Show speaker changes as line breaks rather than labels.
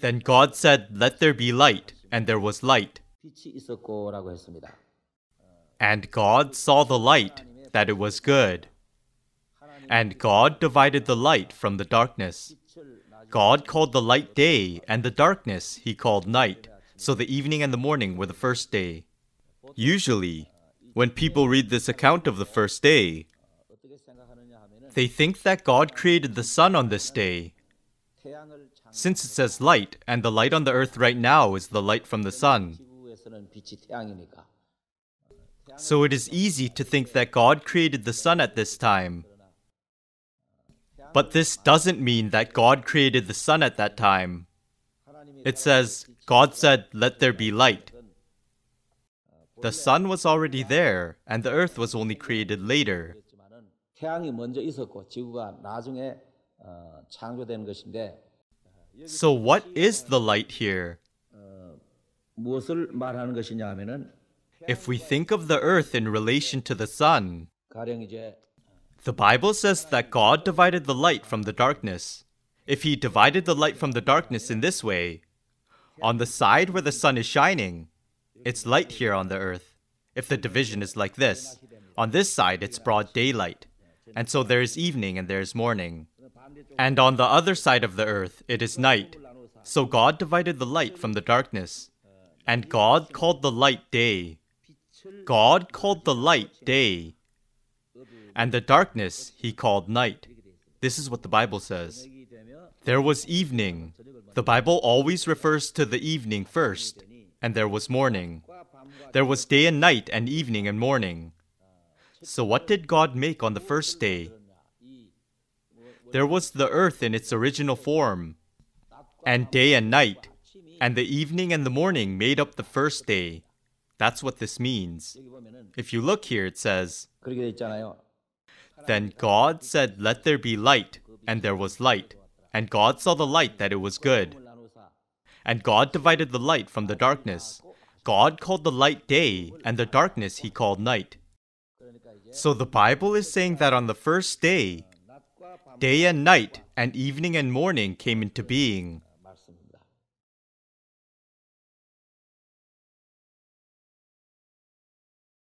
Then God said, Let there be light, and there was light. And God saw the light, that it was good. And God divided the light from the darkness. God called the light day, and the darkness he called night. So the evening and the morning were the first day. Usually, when people read this account of the first day, they think that God created the sun on this day, since it says light, and the light on the earth right now is the light from the sun, so it is easy to think that God created the sun at this time. But this doesn't mean that God created the sun at that time. It says, God said, Let there be light. The sun was already there, and the earth was only created later. So what is the light here? If we think of the earth in relation to the sun, the Bible says that God divided the light from the darkness. If He divided the light from the darkness in this way, on the side where the sun is shining, it's light here on the earth. If the division is like this, on this side it's broad daylight, and so there is evening and there is morning. And on the other side of the earth it is night. So God divided the light from the darkness. And God called the light day. God called the light day. And the darkness he called night. This is what the Bible says. There was evening. The Bible always refers to the evening first. And there was morning. There was day and night, and evening and morning. So, what did God make on the first day? there was the earth in its original form, and day and night, and the evening and the morning made up the first day. That's what this means. If you look here, it says, Then God said, Let there be light, and there was light. And God saw the light that it was good. And God divided the light from the darkness. God called the light day, and the darkness he called night. So the Bible is saying that on the first day, day and night, and evening and morning came into being.